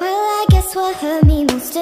Well, I guess what hurt me most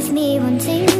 leaves me wanting